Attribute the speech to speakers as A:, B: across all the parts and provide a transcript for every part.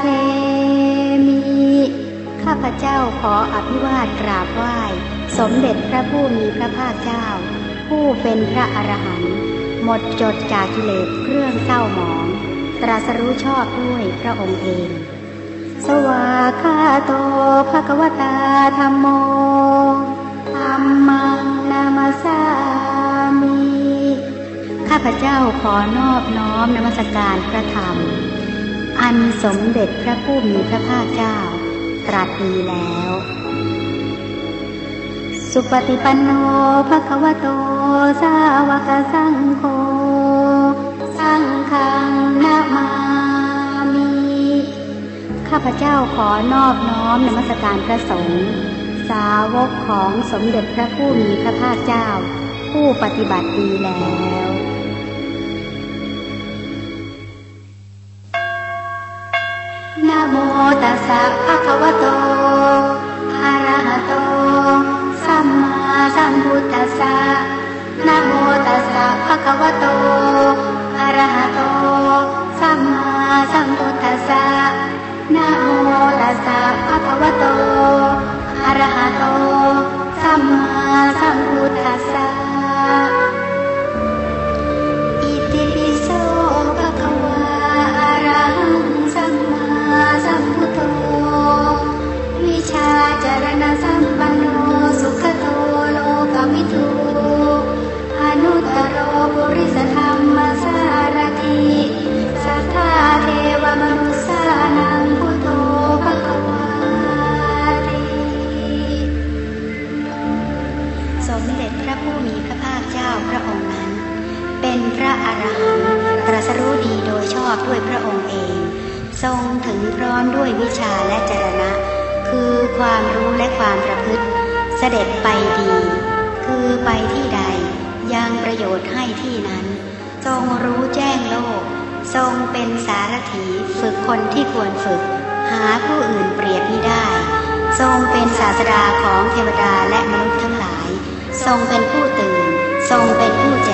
A: เทมิ ข้าพเจ้าขออภิวาทกราบไหว้ สมเด็จพระผู้มีพระภาคเจ้า ผู้เป็นพระอรหันต์หมดจดจากกิเลสเครื่องเศร้าหมอง ตรัสรู้ชอบด้วยพระองค์เอง สวาคาโตภะควตาธรรมโมธรรมังนามาสามิข้าพเจ้าขอนอบน้อมนมัสการพระธรรม อันสมเด็จพระผู้มีพระภาคเจ้า ตรัสดีแล้ว สุปฏิปันโนภะคะวะโต สาวกสังโฆ สังฆังนามามิข้าพเจ้าขอนอบน้อมนมัสการพระสงฆ์ สาวกของสมเด็จพระผู้มีพระภาคเจ้า ผู้ปฏิบัติดีแล้ว ตัสสะภะคะวะโต อะระหะโต สัมมาสัมพุทธัสสะ นะโมตัสสะภะคะวะโต อะระหะโต สัมมาสัมพุทธัสสะ นะโมตัสสะภะคะวะโต อะระหะโต สัมมาสัมพุทธัสสะ รณสัมปันโนสุขโตโลกวิทูอนุตตรโรปุริสธรรมสารถิสัทธาเทวมนุสานังพุทโธภะควาติสมเด็จพระผู้มีพระภาคเจ้าพระองค์นั้น เป็นพระอรหันต์ตรัสรู้ดีโดยชอบด้วยพระองค์เอง ทรงถึงพร้อมด้วยวิชาและจรณะ คือความรู้และความประพฤติ เสด็จไปดี คือไปที่ใด ยังประโยชน์ให้ที่นั้น ทรงรู้แจ้งโลก ทรงเป็นสารถีฝึกคนที่ควรฝึก หาผู้อื่นเปรียบมิได้ ทรงเป็นศาสดาของเทวดาและมนุษย์ทั้งหลาย ทรงเป็นผู้ตื่น ทรงเป็นผู้แจ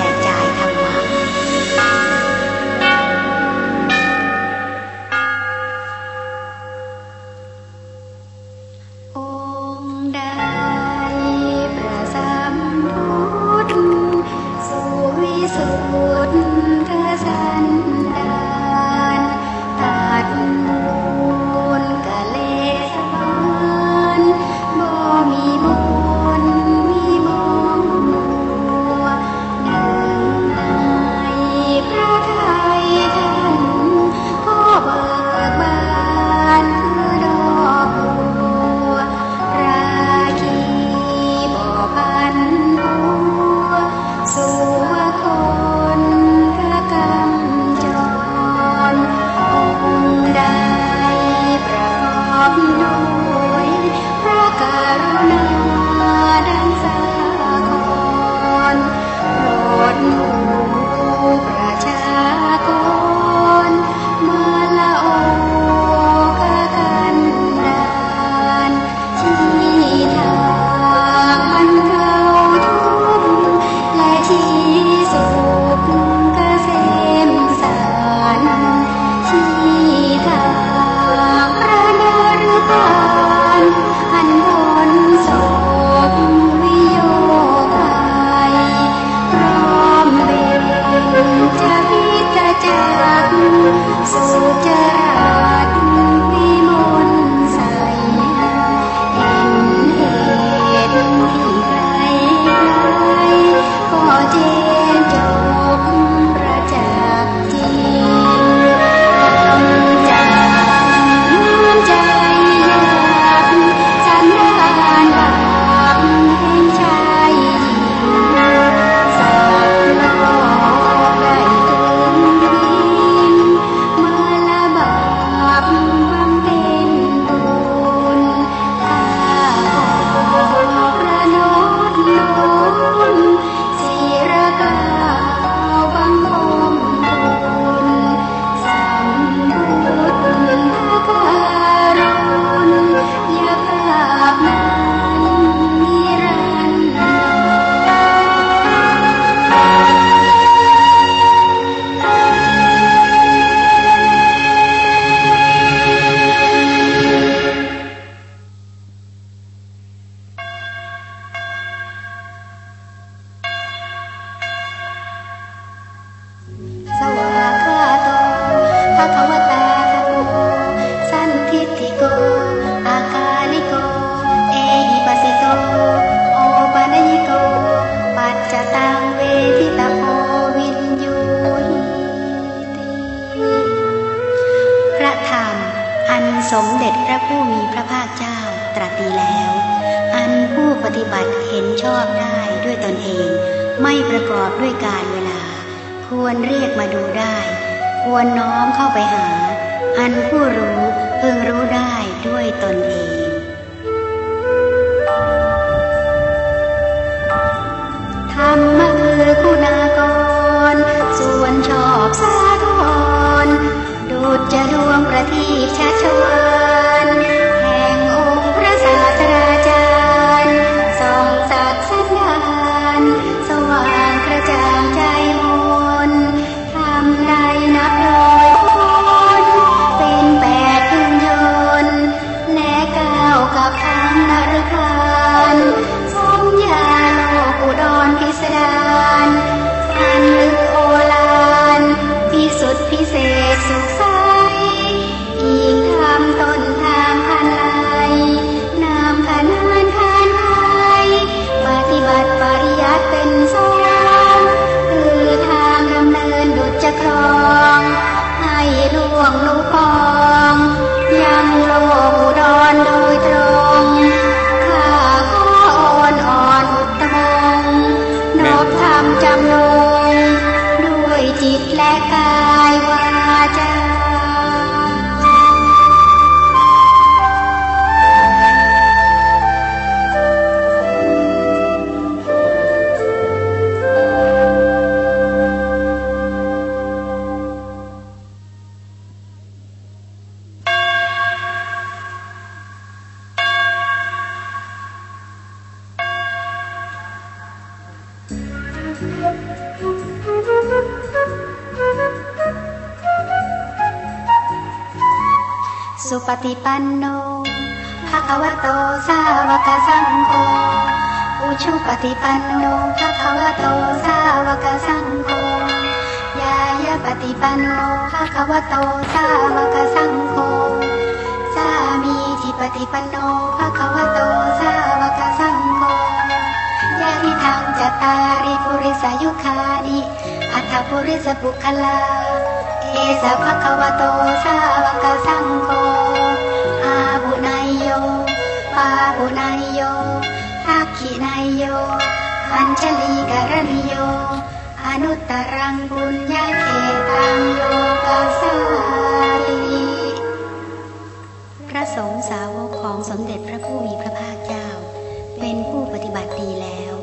A: I don't know. ห็นชอบได้ด้วยตนเอง ไม่ประกอบด้วยการเวลา ควรเรียกมาดูได้ ควรน้อมเข้าไปหา อันผู้รู้พึงรู้ได้ด้วยตนเองธรรมะคือคุณากร ส่วนชอบสาธรดูดจะดวงประทีปชัชวา บธรรมจำ ปฏิปันโนภะคะวะโตสาวกสังโฆอุชุปฏิปันโนภะคะวะโตสาวกสังโฆยายะปฏิปันโนภะคะวะโตสาวกสังโฆสามีจิปฏิปันโนภะคะวะโตสาวกสังโฆยะทิทังจตาริปุริสายุคานิอัตถปุริสปุคลาเอสะภะคะวะโตสาวกสังโฆายโยทักขิไนยโยอัญชลีกรณิโย อนุตตรังบุญญาเขตังโลกัสสาลีพระสงฆ์สาวกของสมเด็จพระผู้มีพระภาคเจ้า เป็นผู้ปฏิบัติดีแล้ว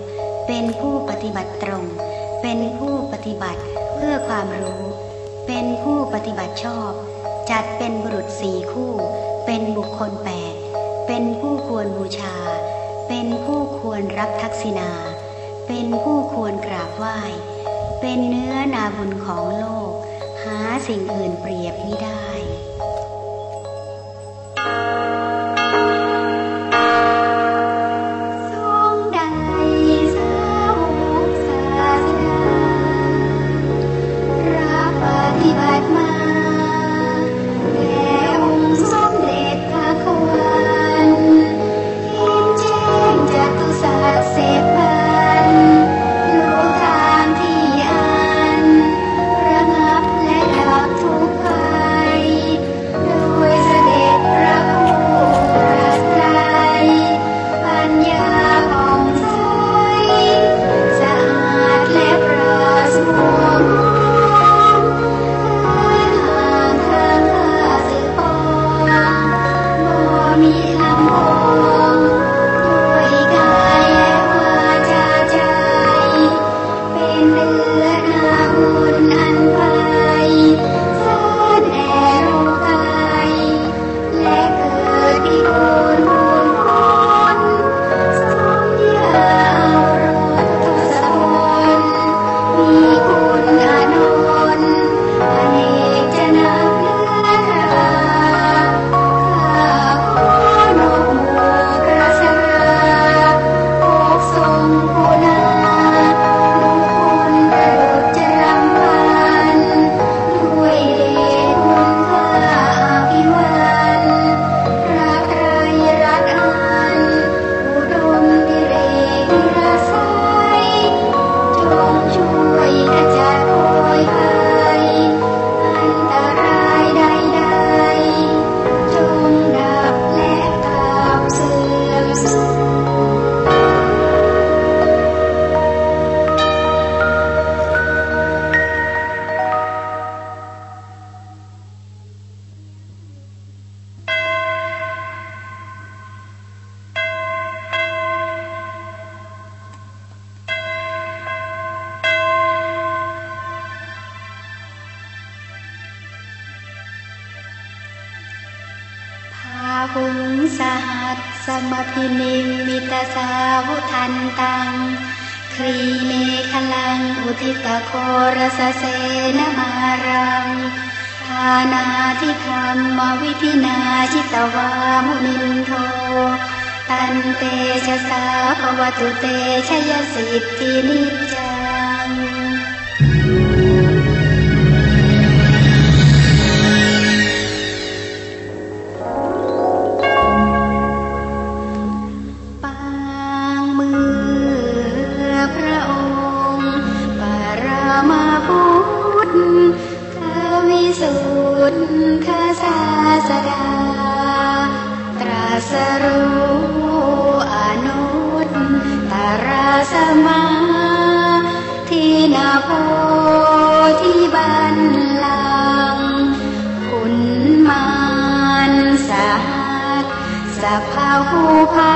A: เป็นผู้ปฏิบัติตรง เป็นผู้ปฏิบัติเพื่อความรู้ เป็นผู้ปฏิบัติชอบ จัดเป็นบุรุษสี่คู่ เป็นบุคคลแปด เป็นผู้ควรบูชา เป็นผู้ควรรับทักษิณา เป็นผู้ควรกราบไหว้ เป็นเนื้อนาบุญของโลก หาสิ่งอื่นเปรียบไม่ได้ คุงสหัสสมพินิมิตาสาวุทันตัง ครีเมฆลังอุทิตโครสเสนมารังทานาทิธรรมวิธินาชิตวามุนินโท ตันเตชะสาภวตุเตชยสิทธินิจ สุทธศาสดา ตรัสรู้อนุตตราสมาทีนาโพธิบันลังก์คุณมานสหัสสภาหูพา